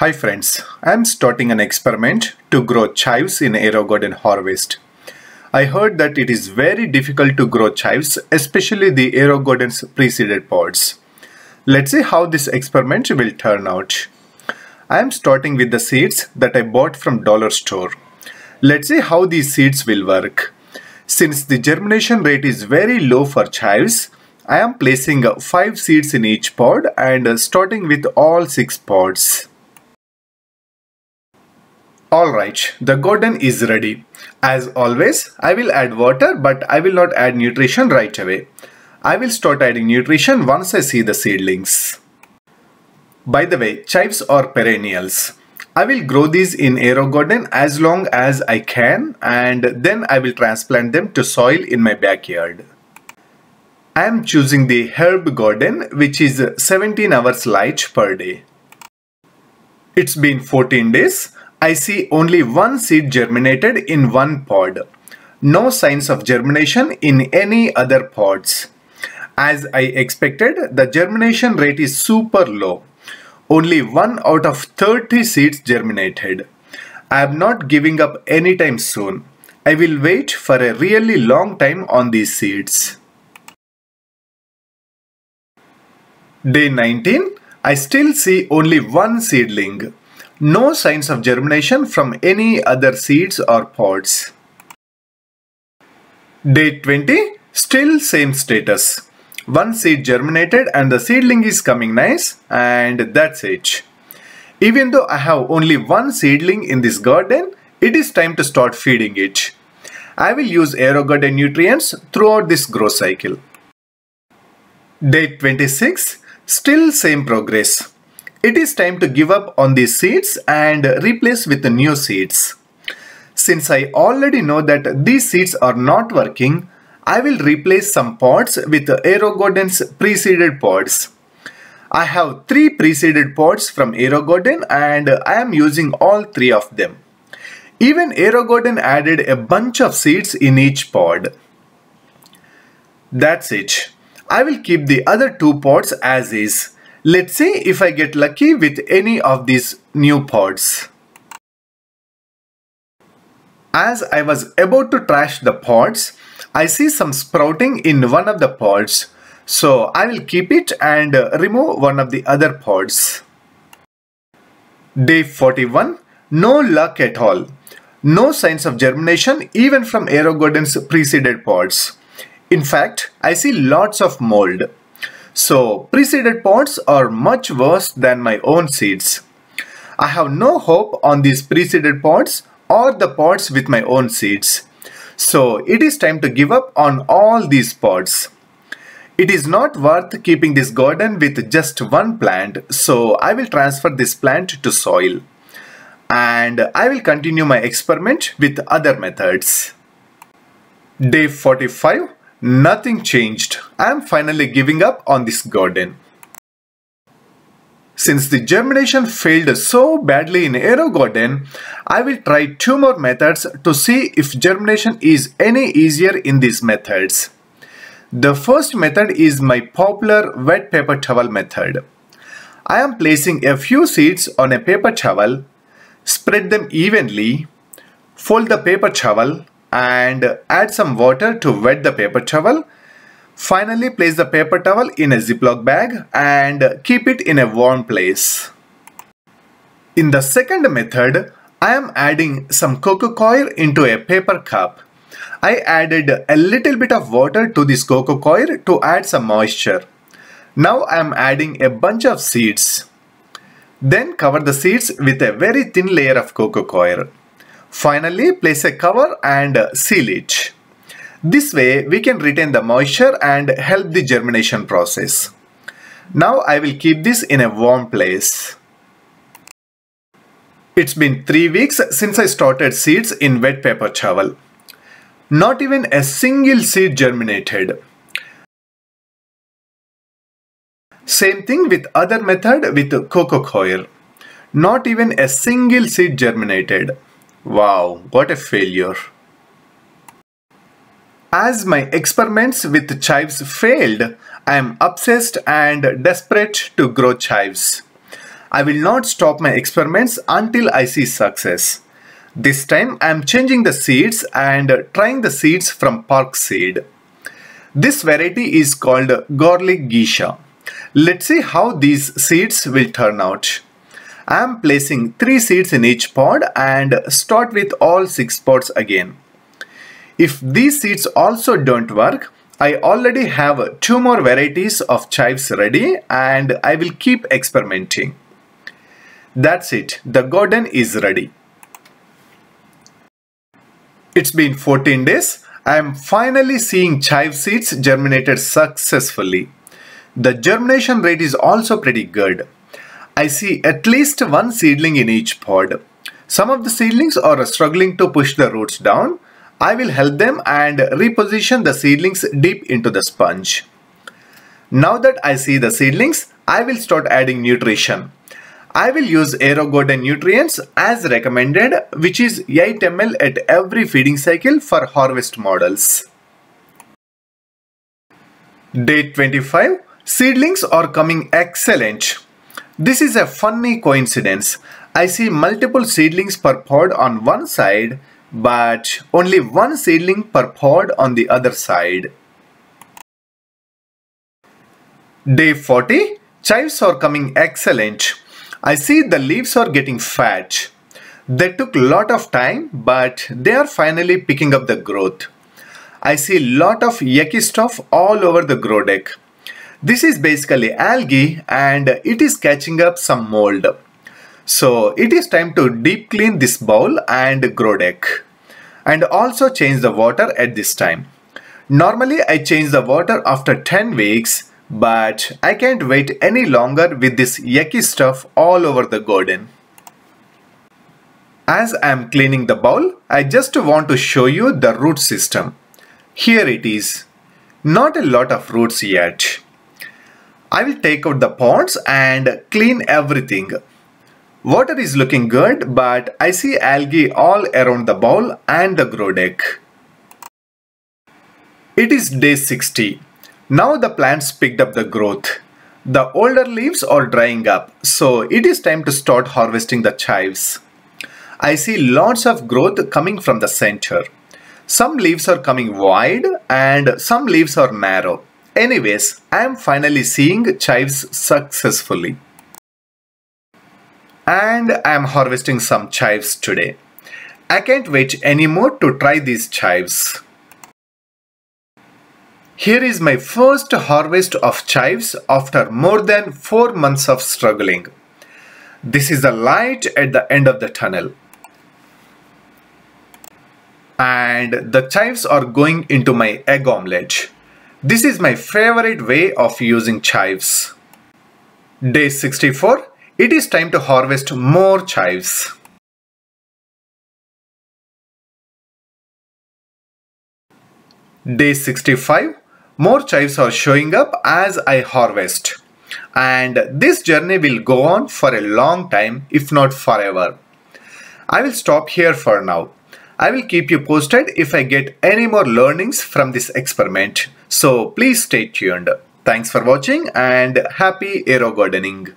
Hi friends, I am starting an experiment to grow chives in AeroGarden Harvest. I heard that it is very difficult to grow chives, especially the AeroGarden's pre-seeded pods. Let's see how this experiment will turn out. I am starting with the seeds that I bought from dollar store. Let's see how these seeds will work. Since the germination rate is very low for chives, I am placing 5 seeds in each pod and starting with all 6 pods. Alright, the garden is ready. As always, I will add water but I will not add nutrition right away. I will start adding nutrition once I see the seedlings. By the way, chives are perennials. I will grow these in AeroGarden as long as I can and then I will transplant them to soil in my backyard. I am choosing the herb garden which is 17 hours light per day. It's been 14 days. I see only one seed germinated in one pod. No signs of germination in any other pods. As I expected, the germination rate is super low. Only 1 out of 30 seeds germinated. I am not giving up anytime soon. I will wait for a really long time on these seeds. Day 19, I still see only one seedling. No signs of germination from any other seeds or pods. Day 20, still same status. One seed germinated and the seedling is coming nice and that's it. Even though I have only one seedling in this garden, it is time to start feeding it. I will use AeroGarden nutrients throughout this growth cycle. Day 26, Still same progress. It is time to give up on these seeds and replace with new seeds. Since I already know that these seeds are not working, I will replace some pods with AeroGarden's pre-seeded pods. I have three pre-seeded pods from AeroGarden and I am using all three of them. Even AeroGarden added a bunch of seeds in each pod. That's it. I will keep the other two pods as is. Let's see if I get lucky with any of these new pods. As I was about to trash the pods, I see some sprouting in one of the pods. So I will keep it and uh, remove one of the other pods. Day 41. No luck at all. No signs of germination even from AeroGarden's pre-seeded pods. In fact, I see lots of mold. So pre-seeded pods are much worse than my own seeds. I have no hope on these pre-seeded pods or the pods with my own seeds. So it is time to give up on all these pods. It is not worth keeping this garden with just one plant, so I will transfer this plant to soil. And I will continue my experiment with other methods. Day 45 Nothing changed. I am finally giving up on this garden. Since the germination failed so badly in Aero Garden, I will try two more methods to see if germination is any easier in these methods. The first method is my popular wet paper towel method. I am placing a few seeds on a paper towel, spread them evenly, fold the paper towel and add some water to wet the paper towel. Finally, place the paper towel in a ziploc bag and keep it in a warm place. In the second method, I am adding some coco coir into a paper cup. I added a little bit of water to this coco coir to add some moisture. Now I am adding a bunch of seeds. Then cover the seeds with a very thin layer of coco coir. Finally, place a cover and seal it. This way, we can retain the moisture and help the germination process. Now I will keep this in a warm place. It's been 3 weeks since I started seeds in wet paper towel. Not even a single seed germinated. Same thing with other method with coco coir. Not even a single seed germinated. Wow, what a failure. As my experiments with chives failed, I am obsessed and desperate to grow chives. I will not stop my experiments until I see success. This time I am changing the seeds and trying the seeds from Park Seed. This variety is called Garlic Geisha. Let's see how these seeds will turn out. I am placing 3 seeds in each pod and start with all 6 pods again. If these seeds also don't work, I already have 2 more varieties of chives ready and I will keep experimenting. That's it, the garden is ready. It's been 14 days. I am finally seeing chive seeds germinated successfully. The germination rate is also pretty good. I see at least one seedling in each pod. Some of the seedlings are struggling to push the roots down. I will help them and reposition the seedlings deep into the sponge. Now that I see the seedlings, I will start adding nutrition. I will use AeroGarden nutrients as recommended which is 8 ml at every feeding cycle for harvest models. Day 25 Seedlings are coming excellent. This is a funny coincidence. I see multiple seedlings per pod on one side but only one seedling per pod on the other side. Day 40 Chives are coming excellent. I see the leaves are getting fat. They took a lot of time but they are finally picking up the growth. I see a lot of yucky stuff all over the grow deck. This is basically algae and it is catching up some mold. So it is time to deep clean this bowl and grow deck. And also change the water at this time. Normally I change the water after 10 weeks but I can't wait any longer with this yucky stuff all over the garden. As I am cleaning the bowl, I just want to show you the root system. Here it is. Not a lot of roots yet. I will take out the pots and clean everything. Water is looking good but I see algae all around the bowl and the grow deck. It is day 60. Now the plants picked up the growth. The older leaves are drying up so it is time to start harvesting the chives. I see lots of growth coming from the center. Some leaves are coming wide and some leaves are narrow. Anyways, I am finally seeing chives successfully. And I am harvesting some chives today. I can't wait anymore to try these chives. Here is my first harvest of chives after more than 4 months of struggling. This is the light at the end of the tunnel. And the chives are going into my egg omelette. This is my favorite way of using chives. Day 64. It is time to harvest more chives. Day 65. More chives are showing up as I harvest. And this journey will go on for a long time if not forever. I will stop here for now. I will keep you posted if I get any more learnings from this experiment. So please stay tuned. Thanks for watching and happy aero gardening.